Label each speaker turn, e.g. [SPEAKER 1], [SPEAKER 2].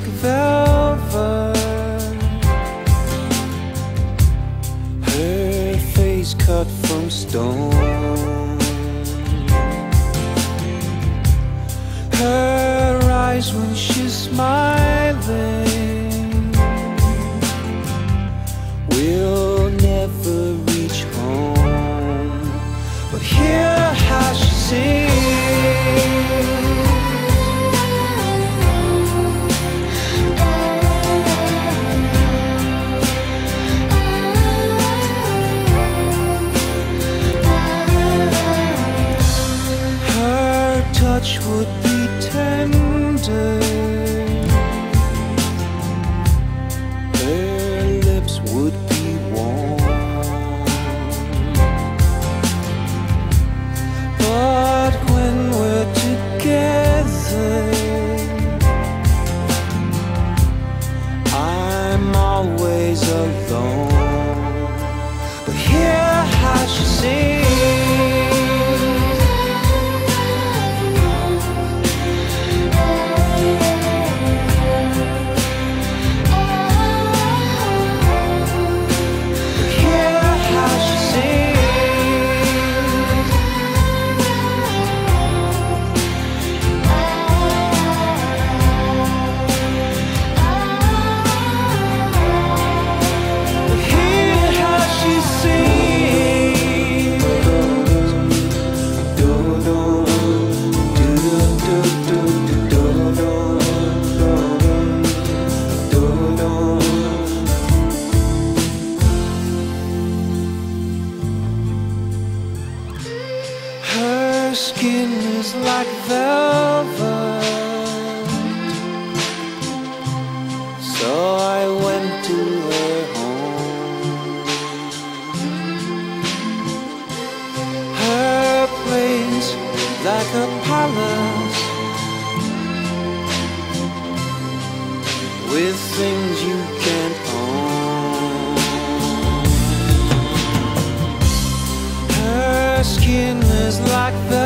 [SPEAKER 1] like velvet. Her face cut from stone. Her eyes when she's smiling see skin is like velvet. So I went to her home. Her place like a palace with things you can't own. Her skin is like velvet.